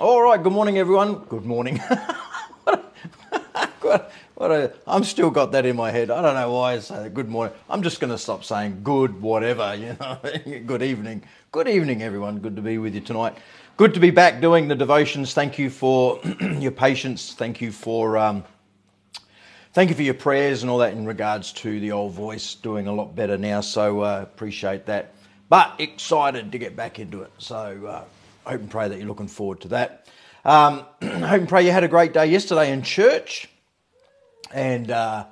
All right, good morning, everyone. Good morning. what a, what a, I'm still got that in my head. I don't know why I say good morning. I'm just going to stop saying good whatever, you know. good evening. Good evening, everyone. Good to be with you tonight. Good to be back doing the devotions. Thank you for your patience. Thank you for um, thank you for your prayers and all that in regards to the old voice doing a lot better now. So uh, appreciate that. But excited to get back into it. So uh, hope and pray that you're looking forward to that. Um, hope and pray you had a great day yesterday in church. And uh,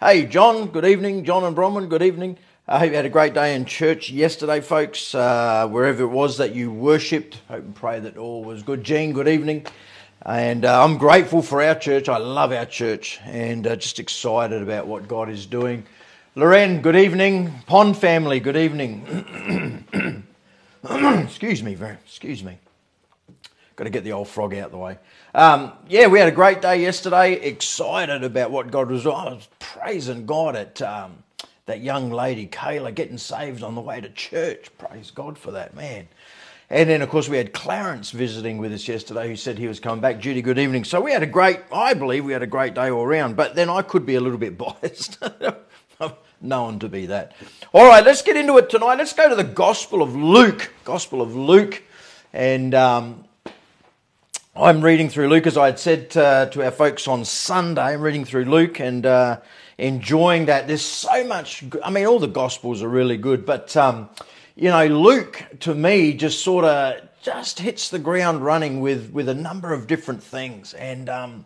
hey, John, good evening. John and Bronwyn, good evening. I hope you had a great day in church yesterday, folks, uh, wherever it was that you worshipped. Hope and pray that all was good. Jean, good evening. And uh, I'm grateful for our church. I love our church and uh, just excited about what God is doing. Loren, good evening. Pond family, good evening. excuse me, very, excuse me. Got to get the old frog out of the way. Um, yeah, we had a great day yesterday. Excited about what God was doing. I was praising God at um, that young lady, Kayla, getting saved on the way to church. Praise God for that, man. And then, of course, we had Clarence visiting with us yesterday who said he was coming back. Judy, good evening. So we had a great, I believe we had a great day all around, but then I could be a little bit biased. Known to be that. All right, let's get into it tonight. Let's go to the Gospel of Luke. Gospel of Luke. And um, I'm reading through Luke, as I had said uh, to our folks on Sunday. I'm reading through Luke and uh, enjoying that. There's so much, I mean, all the Gospels are really good, but, um, you know, Luke, to me, just sort of just hits the ground running with, with a number of different things. And, um,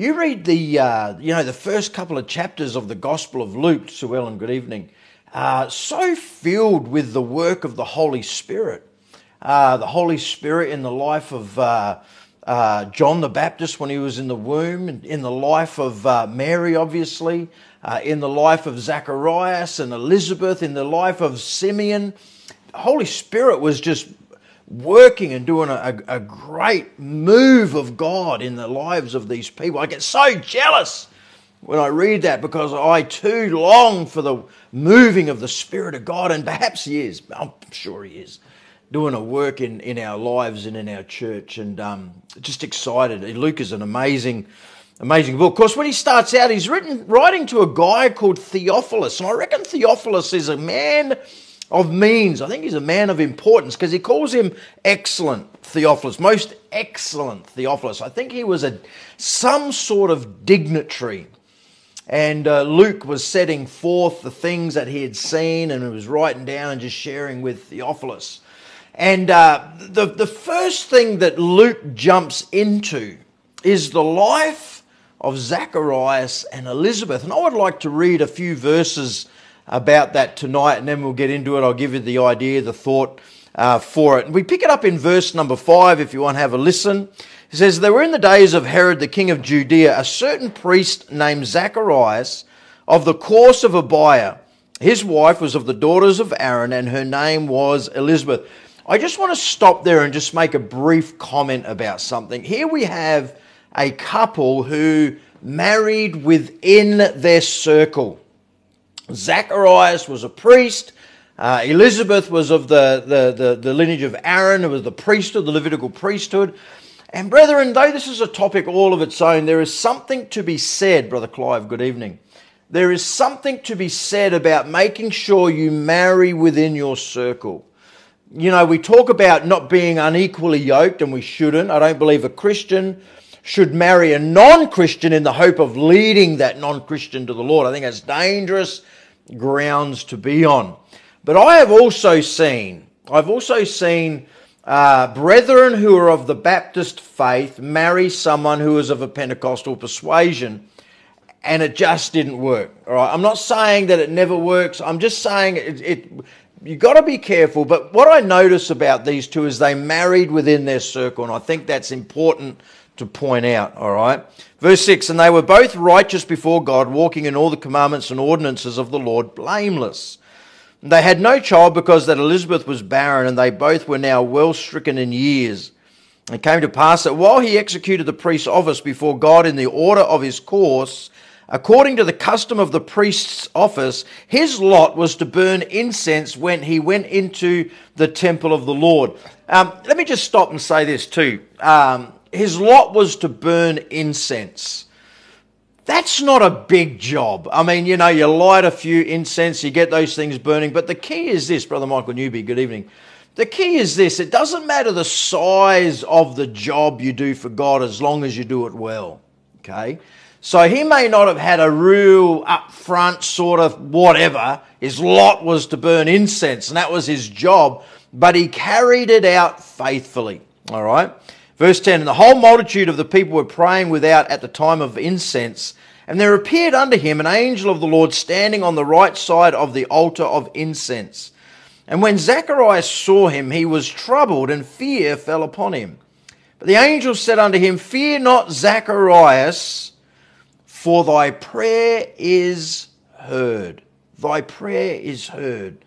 you read the, uh, you know, the first couple of chapters of the Gospel of Luke, Sue Ellen, good evening, uh, so filled with the work of the Holy Spirit. Uh, the Holy Spirit in the life of uh, uh, John the Baptist when he was in the womb, in the life of uh, Mary, obviously, in the life of Zacharias and Elizabeth, in the life of Simeon. The Holy Spirit was just working and doing a, a, great move of God in the lives of these people. I get so jealous when I read that because I too long for the moving of the Spirit of God, and perhaps He is, I'm sure He is, doing a work in, in our lives and in our church, and um, just excited. Luke is an amazing. Amazing book. Of course, when he starts out, he's written writing to a guy called Theophilus, and I reckon Theophilus is a man of means. I think he's a man of importance because he calls him excellent Theophilus, most excellent Theophilus. I think he was a some sort of dignitary. And uh, Luke was setting forth the things that he had seen and he was writing down and just sharing with Theophilus. And uh, the, the first thing that Luke jumps into is the life of Zacharias and Elizabeth. And I would like to read a few verses about that tonight, and then we'll get into it. I'll give you the idea, the thought uh, for it. And we pick it up in verse number five if you want to have a listen. It says, There were in the days of Herod the king of Judea a certain priest named Zacharias of the course of Abia. His wife was of the daughters of Aaron, and her name was Elizabeth. I just want to stop there and just make a brief comment about something. Here we have a couple who married within their circle. Zacharias was a priest. Uh, Elizabeth was of the, the, the, the lineage of Aaron, who was the priesthood, the Levitical priesthood. And brethren, though this is a topic all of its own, there is something to be said, Brother Clive, good evening. There is something to be said about making sure you marry within your circle. You know, we talk about not being unequally yoked, and we shouldn't. I don't believe a Christian should marry a non Christian in the hope of leading that non Christian to the Lord. I think that's dangerous grounds to be on. But I have also seen, I've also seen uh, brethren who are of the Baptist faith marry someone who is of a Pentecostal persuasion, and it just didn't work. All right, I'm not saying that it never works. I'm just saying it. it you got to be careful. But what I notice about these two is they married within their circle, and I think that's important to point out, all right? Verse 6 And they were both righteous before God, walking in all the commandments and ordinances of the Lord, blameless. And they had no child because that Elizabeth was barren, and they both were now well stricken in years. It came to pass that while he executed the priest's office before God in the order of his course, According to the custom of the priest's office, his lot was to burn incense when he went into the temple of the Lord. Um, let me just stop and say this too. Um, his lot was to burn incense. That's not a big job. I mean, you know, you light a few incense, you get those things burning. But the key is this, Brother Michael Newby, good evening. The key is this it doesn't matter the size of the job you do for God as long as you do it well. Okay? So he may not have had a real upfront sort of whatever. His lot was to burn incense, and that was his job, but he carried it out faithfully. All right? Verse 10 And the whole multitude of the people were praying without at the time of incense. And there appeared unto him an angel of the Lord standing on the right side of the altar of incense. And when Zacharias saw him, he was troubled, and fear fell upon him. But the angel said unto him, Fear not, Zacharias for thy prayer is heard. Thy prayer is heard.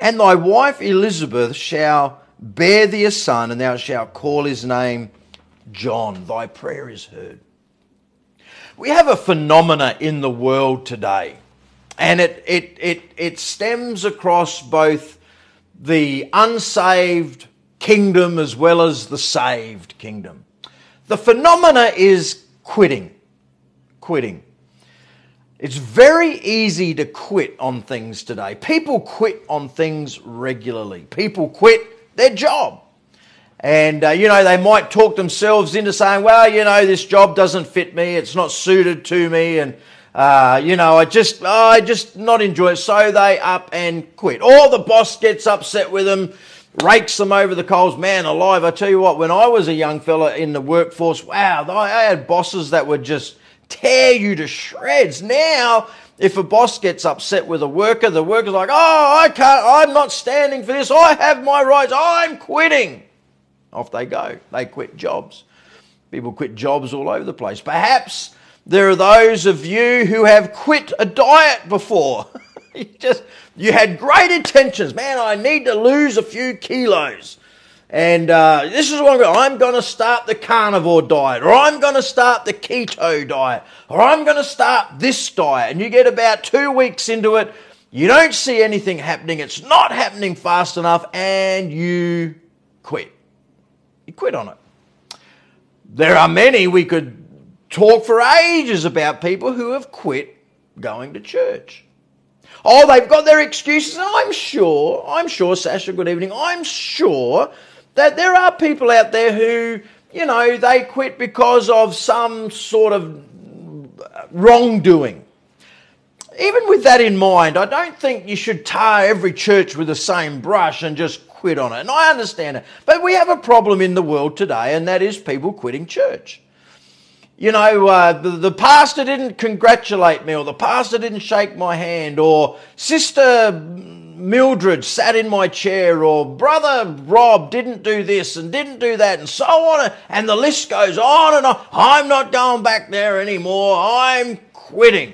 And thy wife Elizabeth shall bear thee a son, and thou shalt call his name John. Thy prayer is heard. We have a phenomena in the world today, and it, it, it, it stems across both the unsaved kingdom as well as the saved kingdom. The phenomena is quitting quitting. It's very easy to quit on things today. People quit on things regularly. People quit their job. And, uh, you know, they might talk themselves into saying, well, you know, this job doesn't fit me. It's not suited to me. And, uh, you know, I just, oh, I just not enjoy it. So they up and quit. Or the boss gets upset with them, rakes them over the coals. Man alive, I tell you what, when I was a young fella in the workforce, wow, I had bosses that would just tear you to shreds. Now, if a boss gets upset with a worker, the worker's like, oh, I can't, I'm not standing for this. I have my rights. I'm quitting. Off they go. They quit jobs. People quit jobs all over the place. Perhaps there are those of you who have quit a diet before. you just you had great intentions. Man, I need to lose a few kilos. And uh, this is what I'm, I'm going to start the carnivore diet, or I'm going to start the keto diet, or I'm going to start this diet. And you get about two weeks into it, you don't see anything happening, it's not happening fast enough, and you quit. You quit on it. There are many we could talk for ages about people who have quit going to church. Oh, they've got their excuses. I'm sure, I'm sure, Sasha, good evening. I'm sure that there are people out there who, you know, they quit because of some sort of wrongdoing. Even with that in mind, I don't think you should tar every church with the same brush and just quit on it. And I understand it. But we have a problem in the world today, and that is people quitting church. You know, uh, the, the pastor didn't congratulate me, or the pastor didn't shake my hand, or sister Mildred sat in my chair, or brother Rob didn't do this and didn't do that, and so on. And the list goes on and on. I'm not going back there anymore. I'm quitting.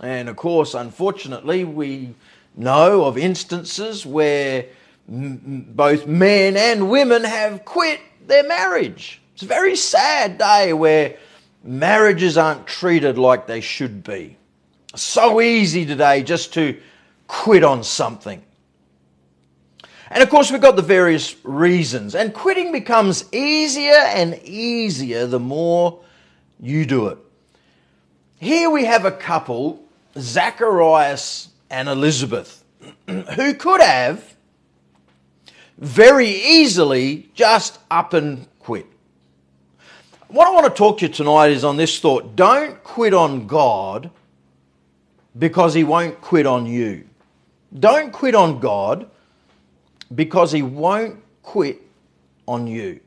And of course, unfortunately, we know of instances where m- both men and women have quit their marriage. It's a very sad day where marriages aren't treated like they should be. So easy today just to quit on something. And of course, we've got the various reasons. And quitting becomes easier and easier the more you do it. Here we have a couple, Zacharias and Elizabeth, who could have very easily just up and quit. What I want to talk to you tonight is on this thought don't quit on God because he won't quit on you. Don't quit on God because he won't quit on you.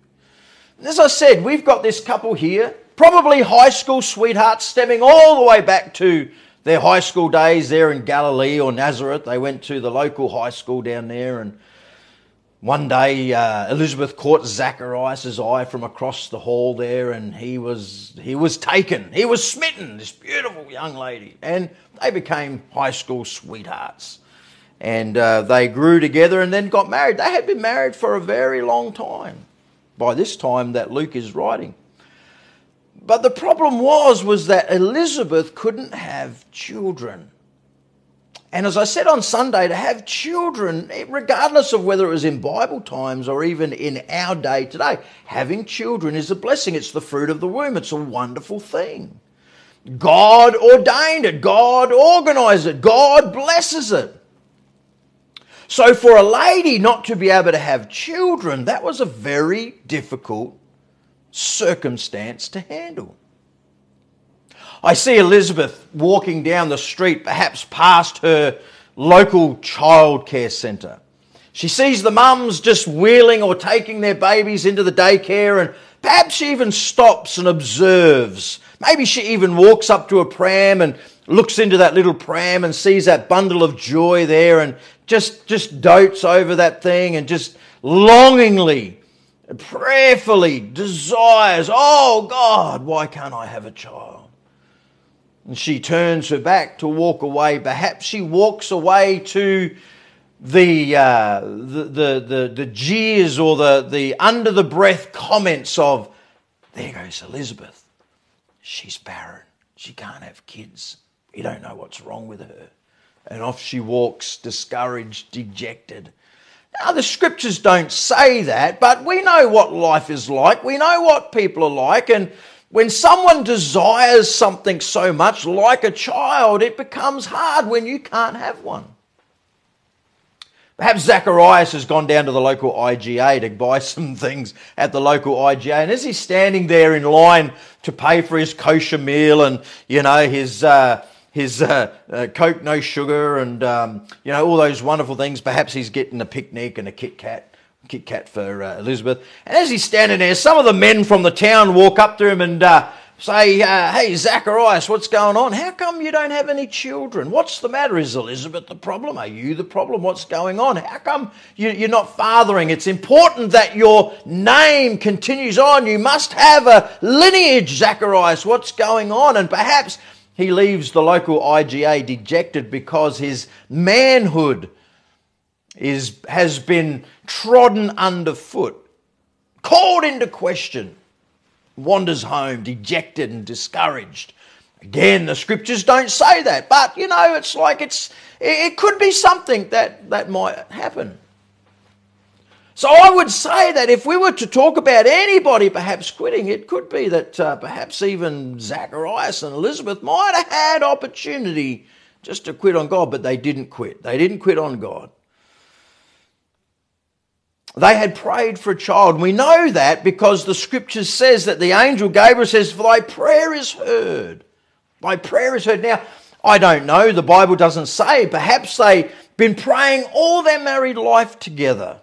As I said, we've got this couple here, probably high school sweethearts, stemming all the way back to their high school days there in Galilee or Nazareth. They went to the local high school down there, and one day uh, Elizabeth caught Zacharias' eye from across the hall there, and he was he was taken. He was smitten. This beautiful young lady, and they became high school sweethearts and uh, they grew together and then got married. They had been married for a very long time by this time that Luke is writing. But the problem was was that Elizabeth couldn't have children. And as I said on Sunday, to have children, eh, regardless of whether it was in Bible times or even in our day today, having children is a blessing. It's the fruit of the womb. It's a wonderful thing. God ordained it, God organized it, God blesses it. So, for a lady not to be able to have children, that was a very difficult circumstance to handle. I see Elizabeth walking down the street, perhaps past her local childcare centre. She sees the mums just wheeling or taking their babies into the daycare, and perhaps she even stops and observes. Maybe she even walks up to a pram and looks into that little pram and sees that bundle of joy there and just, just dotes over that thing and just longingly, prayerfully desires, oh God, why can't I have a child? And she turns her back to walk away. Perhaps she walks away to the, uh, the, the, the, the jeers or the, the under the breath comments of, there goes Elizabeth. She's barren. She can't have kids. We don't know what's wrong with her. And off she walks, discouraged, dejected. Now, the scriptures don't say that, but we know what life is like. We know what people are like. And when someone desires something so much, like a child, it becomes hard when you can't have one. Perhaps Zacharias has gone down to the local IGA to buy some things at the local IGA, and as he's standing there in line to pay for his kosher meal and you know his uh, his uh, uh, Coke no sugar and um, you know all those wonderful things, perhaps he's getting a picnic and a Kit Kat Kit Kat for uh, Elizabeth. And as he's standing there, some of the men from the town walk up to him and uh, say, uh, Hey, Zacharias, what's going on? How come you don't have any children? What's the matter? Is Elizabeth the problem? Are you the problem? What's going on? How come you, you're not fathering? It's important that your name continues on. You must have a lineage, Zacharias. What's going on? And perhaps he leaves the local IGA dejected because his manhood is, has been trodden underfoot, called into question, wanders home dejected and discouraged. Again, the scriptures don't say that, but you know, it's like it's it could be something that, that might happen. So I would say that if we were to talk about anybody perhaps quitting, it could be that uh, perhaps even Zacharias and Elizabeth might have had opportunity just to quit on God, but they didn't quit. They didn't quit on God. They had prayed for a child. We know that because the scripture says that the angel Gabriel says, For thy prayer is heard. Thy prayer is heard. Now, I don't know. The Bible doesn't say. Perhaps they've been praying all their married life together.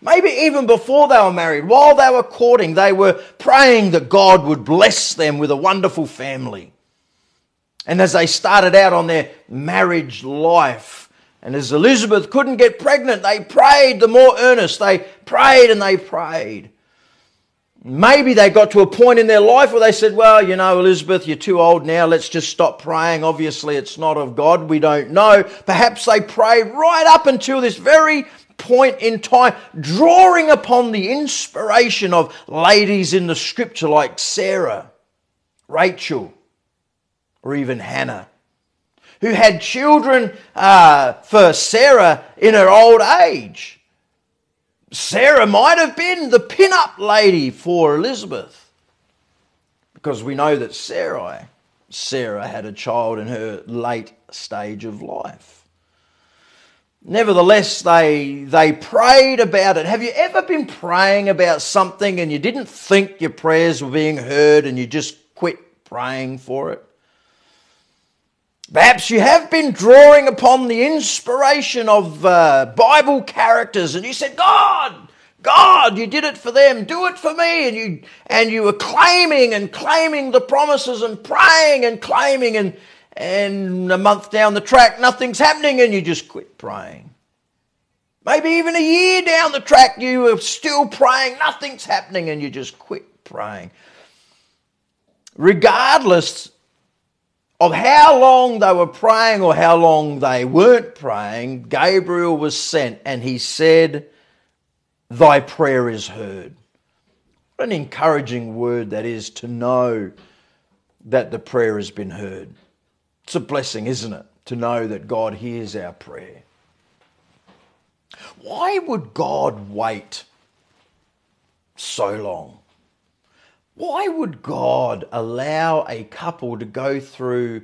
Maybe even before they were married, while they were courting, they were praying that God would bless them with a wonderful family. And as they started out on their marriage life, and as Elizabeth couldn't get pregnant, they prayed the more earnest. They prayed and they prayed. Maybe they got to a point in their life where they said, Well, you know, Elizabeth, you're too old now. Let's just stop praying. Obviously, it's not of God. We don't know. Perhaps they prayed right up until this very point in time, drawing upon the inspiration of ladies in the scripture like Sarah, Rachel, or even Hannah who had children uh, for Sarah in her old age. Sarah might have been the pin-up lady for Elizabeth because we know that Sarai, Sarah had a child in her late stage of life. Nevertheless, they, they prayed about it. Have you ever been praying about something and you didn't think your prayers were being heard and you just quit praying for it? Perhaps you have been drawing upon the inspiration of uh, Bible characters and you said, God, God, you did it for them, do it for me. And you, and you were claiming and claiming the promises and praying and claiming and, and a month down the track, nothing's happening and you just quit praying. Maybe even a year down the track, you were still praying, nothing's happening and you just quit praying. Regardless of how long they were praying or how long they weren't praying, Gabriel was sent and he said, Thy prayer is heard. What an encouraging word that is to know that the prayer has been heard. It's a blessing, isn't it, to know that God hears our prayer. Why would God wait so long? Why would God allow a couple to go through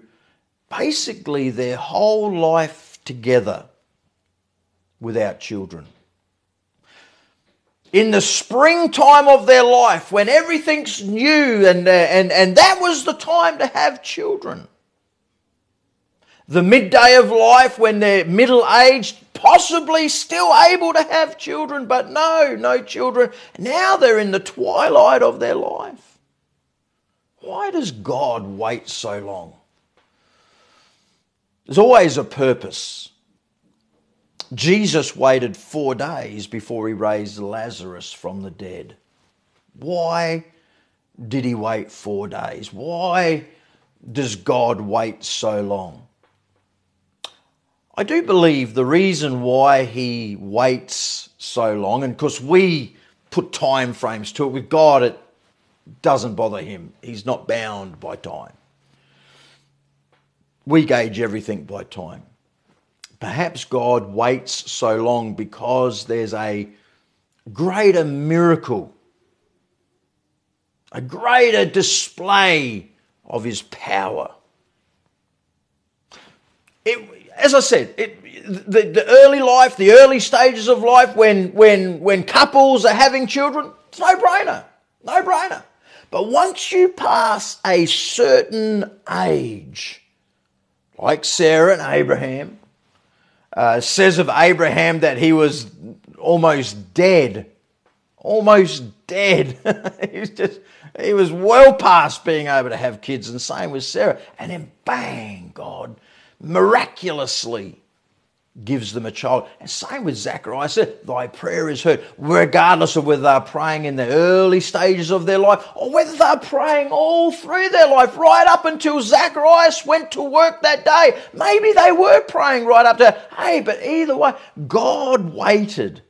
basically their whole life together without children? in the springtime of their life when everything's new and, and, and that was the time to have children. The midday of life when they're middle aged, possibly still able to have children, but no, no children. Now they're in the twilight of their life. Why does God wait so long? There's always a purpose. Jesus waited four days before he raised Lazarus from the dead. Why did he wait four days? Why does God wait so long? I do believe the reason why he waits so long, and because we put time frames to it, with God it doesn't bother him. He's not bound by time. We gauge everything by time. Perhaps God waits so long because there's a greater miracle, a greater display of his power. It, as I said, it, the, the early life, the early stages of life, when, when, when couples are having children, it's no brainer. No brainer. But once you pass a certain age, like Sarah and Abraham, uh, says of Abraham that he was almost dead. Almost dead. he was just he was well past being able to have kids, and same with Sarah. And then bang, God miraculously gives them a child. And same with Zachariah said, Thy prayer is heard, regardless of whether they're praying in the early stages of their life or whether they're praying all through their life, right up until Zacharias went to work that day. Maybe they were praying right up to, hey, but either way, God waited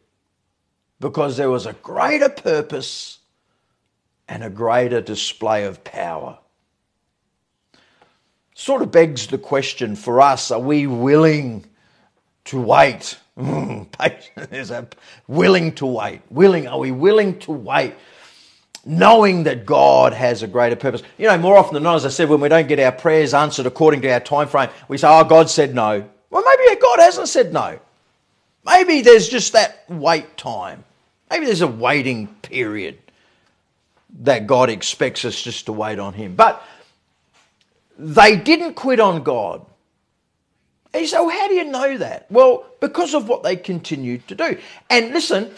because there was a greater purpose and a greater display of power. Sort of begs the question for us are we willing? to wait. Mm, is a willing to wait. Willing, are we willing to wait? Knowing that God has a greater purpose. You know, more often than not, as I said, when we don't get our prayers answered according to our time frame, we say, Oh, God said no. Well, maybe God hasn't said no. Maybe there's just that wait time. Maybe there's a waiting period that God expects us just to wait on Him. But they didn't quit on God. And you say, well, how do you know that? Well, because of what they continued to do. And listen,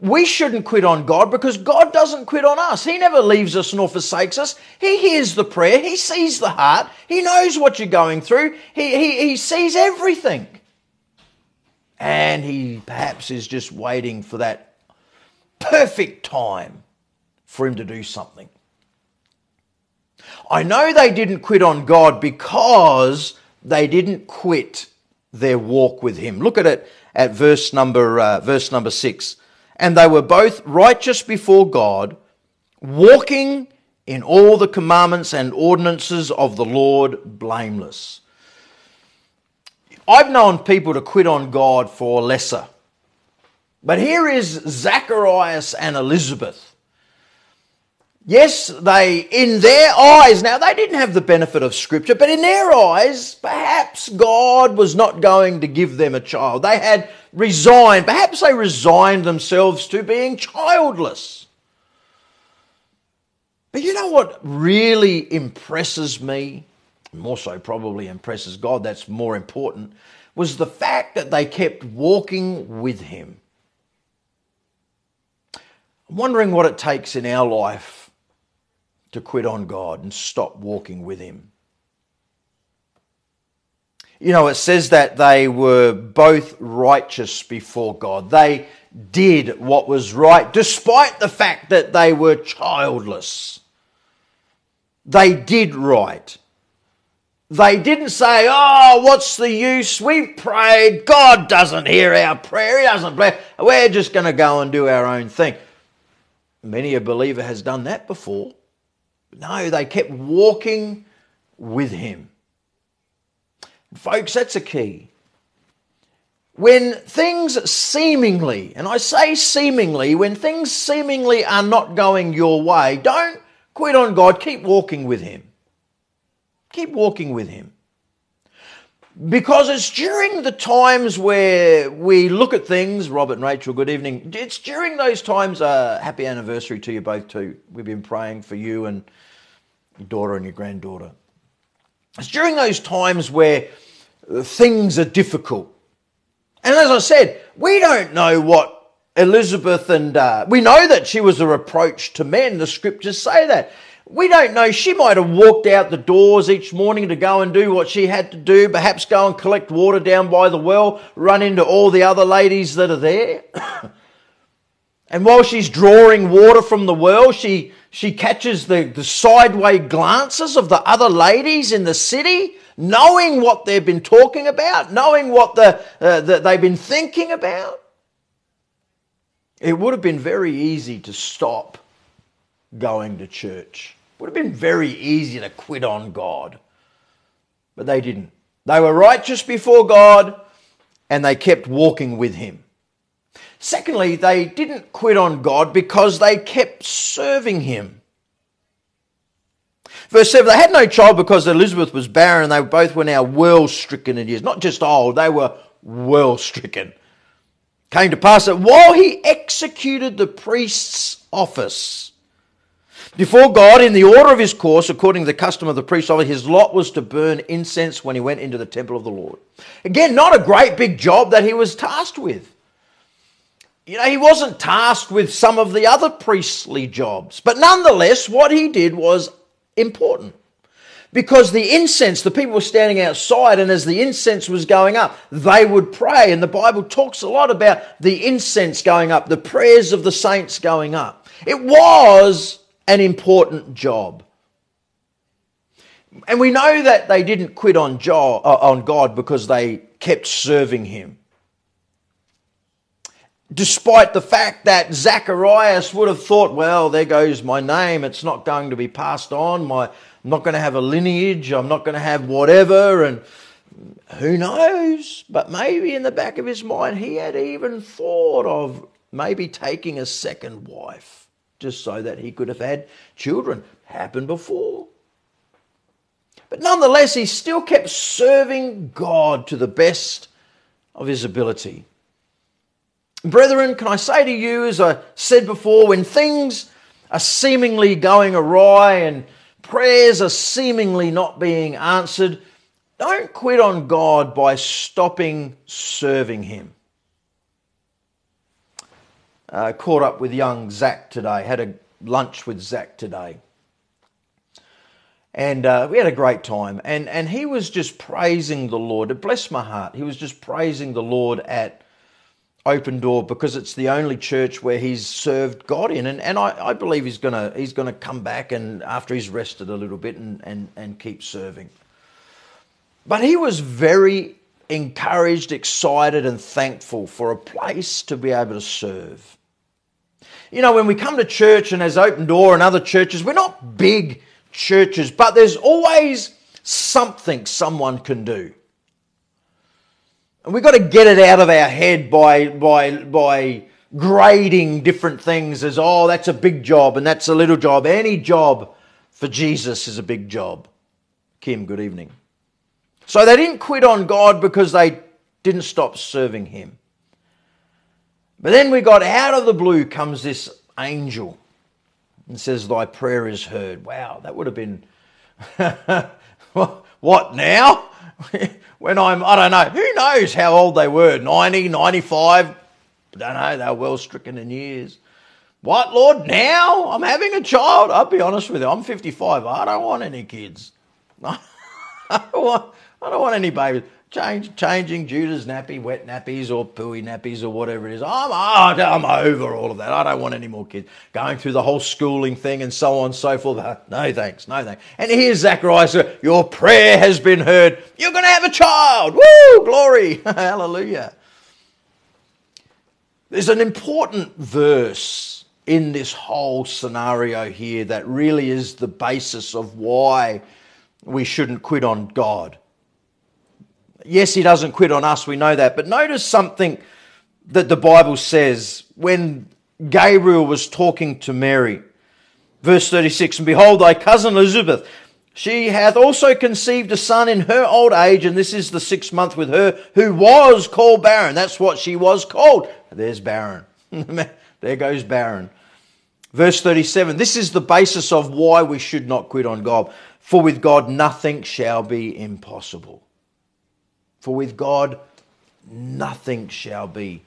we shouldn't quit on God because God doesn't quit on us. He never leaves us nor forsakes us. He hears the prayer, He sees the heart, He knows what you're going through, He, he, he sees everything. And He perhaps is just waiting for that perfect time for Him to do something. I know they didn't quit on God because they didn't quit their walk with him. Look at it at verse number, uh, verse number six. And they were both righteous before God, walking in all the commandments and ordinances of the Lord blameless. I've known people to quit on God for lesser. But here is Zacharias and Elizabeth Yes, they, in their eyes, now they didn't have the benefit of Scripture, but in their eyes, perhaps God was not going to give them a child. They had resigned, perhaps they resigned themselves to being childless. But you know what really impresses me, more so probably impresses God, that's more important, was the fact that they kept walking with Him. I'm wondering what it takes in our life to quit on God and stop walking with Him. You know, it says that they were both righteous before God. They did what was right, despite the fact that they were childless. They did right. They didn't say, Oh, what's the use? We've prayed. God doesn't hear our prayer. He doesn't bless. We're just going to go and do our own thing. Many a believer has done that before. No, they kept walking with him. Folks, that's a key. When things seemingly, and I say seemingly, when things seemingly are not going your way, don't quit on God, keep walking with Him. Keep walking with Him. Because it's during the times where we look at things, Robert and Rachel, good evening. It's during those times, uh, happy anniversary to you both, too. We've been praying for you and your daughter and your granddaughter. It's during those times where things are difficult and as I said, we don't know what Elizabeth and uh, we know that she was a reproach to men. The scriptures say that. We don't know. She might have walked out the doors each morning to go and do what she had to do, perhaps go and collect water down by the well, run into all the other ladies that are there. and while she's drawing water from the well, she, she catches the, the sideway glances of the other ladies in the city knowing what they've been talking about, knowing what the, uh, that they've been thinking about, it would have been very easy to stop going to church. It would have been very easy to quit on God. But they didn't. They were righteous before God and they kept walking with Him. Secondly, they didn't quit on God because they kept serving Him. Verse 7 They had no child because Elizabeth was barren, and they both were now well stricken in years. Not just old, they were well stricken. Came to pass that while he executed the priest's office, before God, in the order of his course, according to the custom of the priest's office, his lot was to burn incense when he went into the temple of the Lord. Again, not a great big job that he was tasked with. You know, he wasn't tasked with some of the other priestly jobs, but nonetheless, what he did was important. Because the incense, the people were standing outside, and as the incense was going up, they would pray. And the Bible talks a lot about the incense going up, the prayers of the saints going up. It was an important job. And we know that they didn't quit on, uh, God because they kept serving Him despite the fact that Zacharias would have thought, well, there goes my name. It's not going to be passed on. My, I'm not going to have a lineage. I'm not going to have whatever. And who knows? But maybe in the back of his mind, he had even thought of maybe taking a second wife just so that he could have had children. Happened before. But nonetheless, he still kept serving God to the best of his ability. Brethren, can I say to you, as I said before, when things are seemingly going awry and prayers are seemingly not being answered, don't quit on God by stopping serving Him. Uh, caught up with young Zach today, had a lunch with Zach today. And uh, we had a great time. And, and he was just praising the Lord. It blessed my heart. He was just praising the Lord at open door because it's the only church where he's served God in. And, and I, I believe he's gonna he's gonna come back and after he's rested a little bit and, and, and keep serving. But he was very encouraged, excited, and thankful for a place to be able to serve. You know, when we come to church and as open door and other churches, we're not big churches, but there's always something someone can do. And we've got to get it out of our head by, by, by grading different things as, oh, that's a big job and that's a little job. Any job for Jesus is a big job. Kim, good evening. So they didn't quit on God because they didn't stop serving Him. But then we got out of the blue comes this angel and says, Thy prayer is heard. Wow, that would have been, what now? when I'm, I don't know, who knows how old they were 90, 95, I don't know, they were well stricken in years. What, Lord, now I'm having a child? I'll be honest with you, I'm 55. I don't want any kids. I don't want, I don't want any babies. Change, changing Judah's nappy, wet nappies, or pooey nappies, or whatever it is. I'm, I'm over all of that. I don't want any more kids. Going through the whole schooling thing and so on and so forth. Uh, no thanks, no thanks. And here's Zacharias, uh, your prayer has been heard. You're going to have a child. Woo, glory, hallelujah. There's an important verse in this whole scenario here that really is the basis of why we shouldn't quit on God. Yes, He doesn't quit on us, we know that. But notice something that the Bible says when Gabriel was talking to Mary. Verse 36 And behold, thy cousin Elizabeth, she hath also conceived a son in her old age, and this is the sixth month with her, who was called barren. That's what she was called. There's barren. there goes barren. Verse 37 This is the basis of why we should not quit on God. For with God nothing shall be impossible. For with God nothing shall be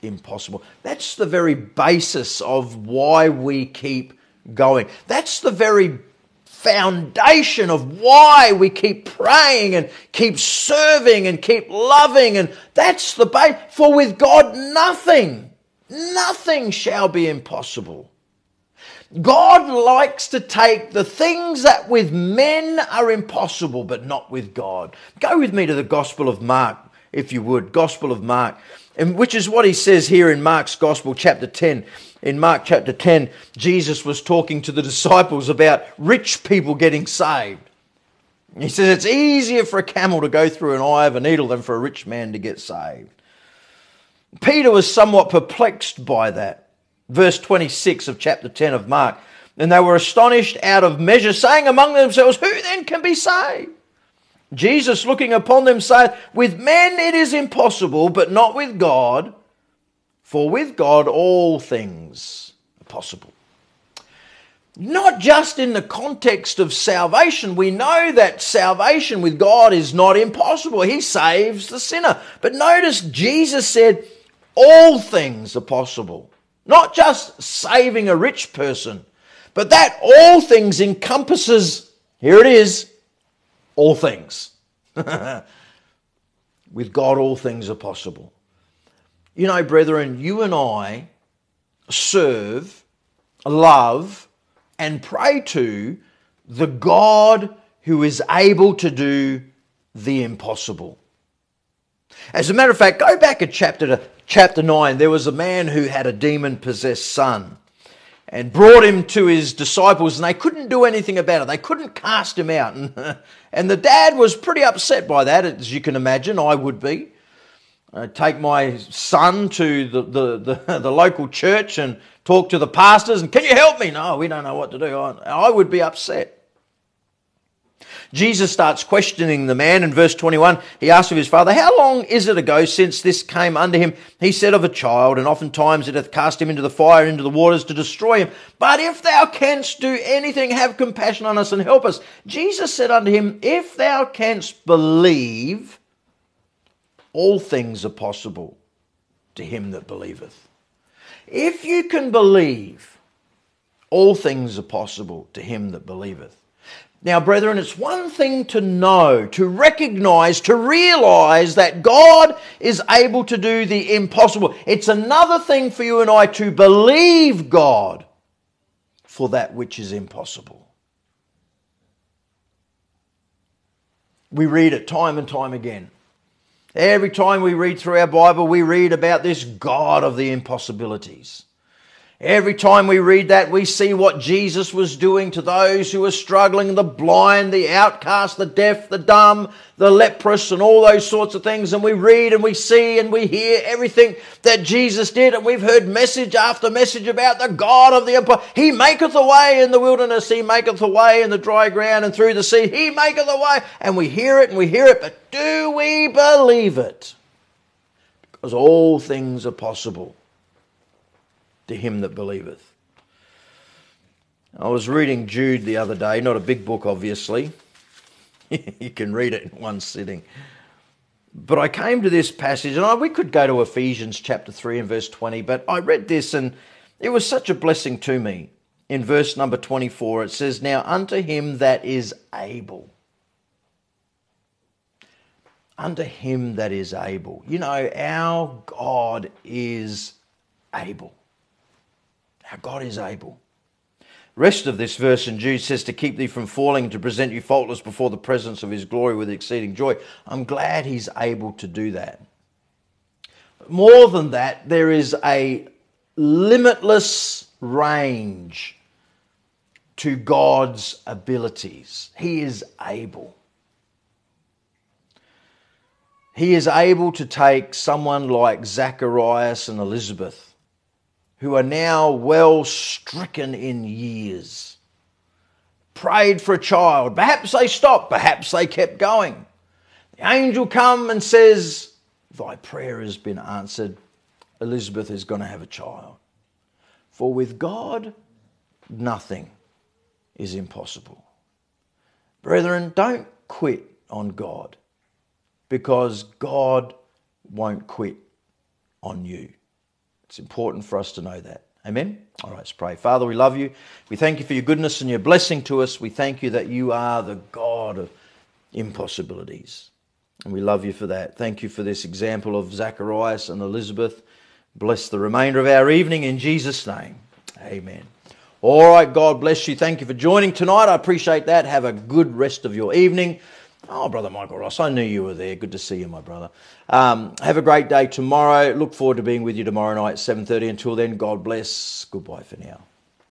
impossible. That's the very basis of why we keep going. That's the very foundation of why we keep praying and keep serving and keep loving. And that's the base. For with God, nothing, nothing shall be impossible. God likes to take the things that with men are impossible, but not with God. Go with me to the Gospel of Mark, if you would. Gospel of Mark and which is what he says here in Mark's Gospel, chapter 10. In Mark chapter 10, Jesus was talking to the disciples about rich people getting saved. He says it's easier for a camel to go through an eye of a needle than for a rich man to get saved. Peter was somewhat perplexed by that. Verse 26 of chapter 10 of Mark. And they were astonished out of measure, saying among themselves, Who then can be saved? Jesus looking upon them saith, With men it is impossible, but not with God, for with God all things are possible. Not just in the context of salvation. We know that salvation with God is not impossible. He saves the sinner. But notice Jesus said, All things are possible. Not just saving a rich person, but that all things encompasses, here it is, all things. With God, all things are possible. You know, brethren, you and I serve, love, and pray to the God who is able to do the impossible. As a matter of fact, go back a chapter to chapter 9. There was a man who had a demon possessed son and brought him to his disciples, and they couldn't do anything about it. They couldn't cast him out. And, and the dad was pretty upset by that, as you can imagine, I would be. I'd take my son to the, the, the, the, local church and talk to the pastors, and can you help me? No, we don't know what to do. I, I would be upset. Jesus starts questioning the man in verse 21. He asks of his father, How long is it ago since this came unto him? He said of a child, and oftentimes it hath cast him into the fire, into the waters to destroy him. But if thou canst do anything, have compassion on us and help us. Jesus said unto him, If thou canst believe, all things are possible to him that believeth. If you can believe, all things are possible to him that believeth. Now, brethren, it's one thing to know, to recognize, to realize that God is able to do the impossible. It's another thing for you and I to believe God for that which is impossible. We read it time and time again. Every time we read through our Bible, we read about this God of the impossibilities. Every time we read that, we see what Jesus was doing to those who were struggling the blind, the outcast, the deaf, the dumb, the leprous, and all those sorts of things. And we read and we see and we hear everything that Jesus did. And we've heard message after message about the God of the empire. He maketh a way in the wilderness, He maketh a way in the dry ground and through the sea. He maketh a way. And we hear it and we hear it, but do we believe it? Because all things are possible to him that believeth. I was reading Jude the other day, not a big book, obviously. you can read it in one sitting. But I came to this passage, and I, we could go to Ephesians chapter 3 and verse 20, but I read this, and it was such a blessing to me. In verse number 24, it says, Now unto him that is able. Unto him that is able. You know, our God is able. Our God is able. Rest of this verse in Jude says to keep thee from falling to present you faultless before the presence of his glory with exceeding joy. I'm glad he's able to do that. More than that, there is a limitless range to God's abilities. He is able. He is able to take someone like Zacharias and Elizabeth, who are now well stricken in years, prayed for a child. Perhaps they stopped, perhaps they kept going. The angel come and says, Thy prayer has been answered. Elizabeth is going to have a child. For with God, nothing is impossible. Brethren, don't quit on God because God won't quit on you. It's important for us to know that. Amen? All right, let's pray. Father, we love you. We thank you for your goodness and your blessing to us. We thank you that you are the God of impossibilities. And we love you for that. Thank you for this example of Zacharias and Elizabeth. Bless the remainder of our evening in Jesus' name. Amen. All right, God bless you. Thank you for joining tonight. I appreciate that. Have a good rest of your evening. Oh, Brother Michael Ross, I knew you were there. Good to see you, my brother. Um, have a great day tomorrow. Look forward to being with you tomorrow night, 7.30. Until then, God bless. Goodbye for now.